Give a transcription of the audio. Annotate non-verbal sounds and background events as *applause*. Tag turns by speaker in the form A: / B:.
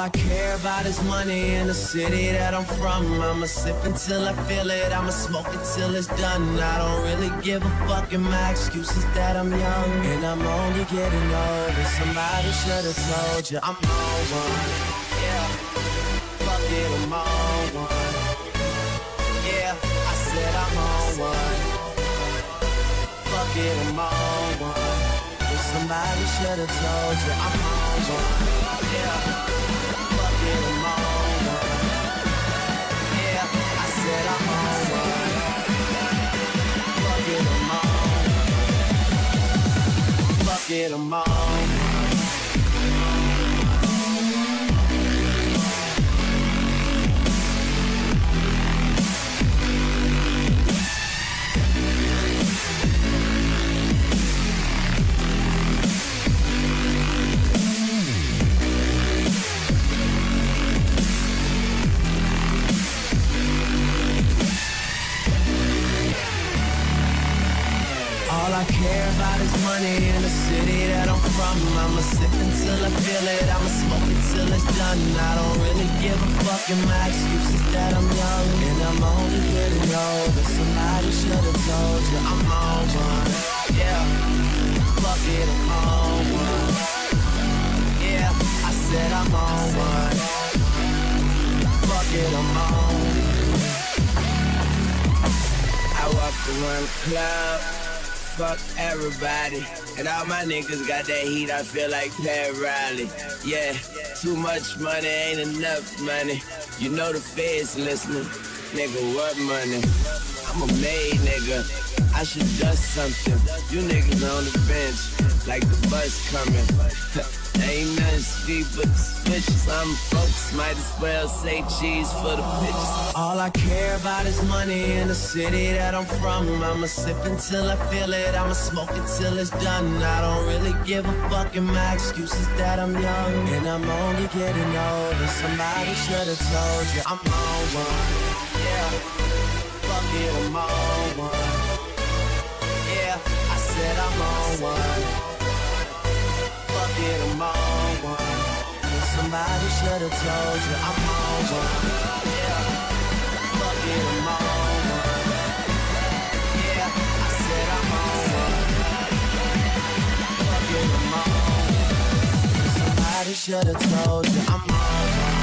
A: I care about is money in the city that I'm from. I'ma sip until I feel it, I'ma smoke until it's done. I don't really give a fuck, and my excuse is that I'm young. And I'm only getting older. Somebody should've told you I'm on one. Yeah, fuck it, I'm on one. Yeah, I said I'm on one. Fuck it, I'm on. Somebody should've told you I'm on one. Yeah, fuck it, I'm. Yeah, I said I'm I'm I'm. Care about is money in the city that I'm from. I'ma sip until I feel it, I'ma smoke until it's done. I don't really give a fuck, and my excuse is that I'm young and I'm only getting older. Somebody should've told you I'm on one. Yeah, fuck it, I'm on one. Yeah, I said I'm on one. Fuck it, I'm on. I walk around the club, fuck everybody. And all my niggas got that heat, I feel like Pat Riley. Yeah, too much money ain't enough money. You know the feds listening. Nigga, what money? I'm a made nigga. I should dust something. You niggas on the bench, like the bus coming. *laughs* But switches. I'm folks, might as well say cheese for the bitches. All I care about is money in the city that I'm from. I'ma sip until I feel it, I'ma smoke until it's done. I don't really give a fuck, and my excuse is that I'm young and I'm only getting older. Somebody should've told you I'm on one. Yeah, fuck it, I'm on one. Should've told you I'm fuck it, I'm on. Yeah, I said I'm. Fuck it, I'm on. Somebody should've told you I'm one.